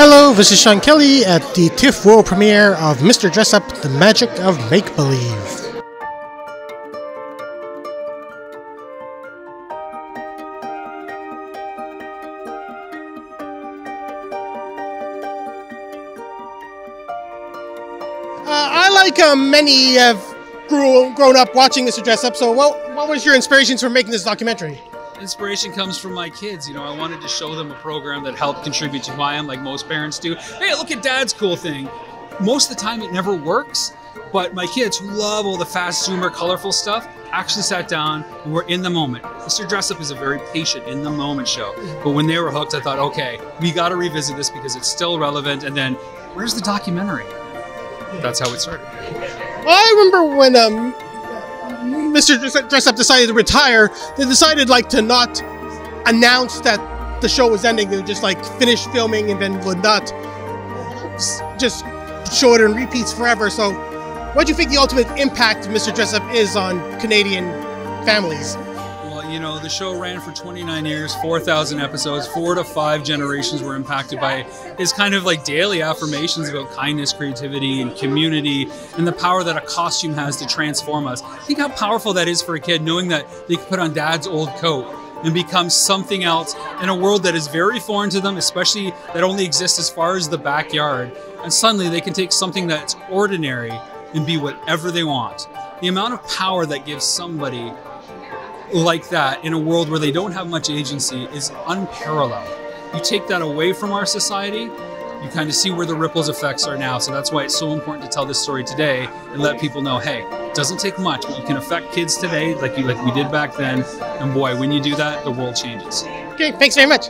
Hello, this is Sean Kelly at the TIFF World Premiere of Mr. Dressup The Magic of Make Believe. Uh, I, like uh, many, have grown up watching Mr. Dressup, so what, what was your inspirations for making this documentary? Inspiration comes from my kids. You know, I wanted to show them a program that helped contribute to who I am, like most parents do. Hey, look at dad's cool thing. Most of the time, it never works, but my kids who love all the fast zoomer, colorful stuff actually sat down and were in the moment. Mr. Dressup is a very patient, in the moment show. But when they were hooked, I thought, okay, we got to revisit this because it's still relevant. And then, where's the documentary? That's how it started. I remember when um, Mr. Dressup decided to retire, they decided like to not announce that the show was ending. They would just like finish filming and then would not just show it in repeats forever. So, what do you think the ultimate impact Mr. Dressup is on Canadian families? You know, the show ran for 29 years, 4,000 episodes, four to five generations were impacted by his kind of like daily affirmations about kindness, creativity, and community, and the power that a costume has to transform us. Think how powerful that is for a kid, knowing that they can put on dad's old coat and become something else in a world that is very foreign to them, especially that only exists as far as the backyard. And suddenly they can take something that's ordinary and be whatever they want. The amount of power that gives somebody like that in a world where they don't have much agency is unparalleled. You take that away from our society, you kind of see where the ripples effects are now. So that's why it's so important to tell this story today and let people know, hey, it doesn't take much, but you can affect kids today like you like we did back then. And boy, when you do that, the world changes. Okay, thanks very much.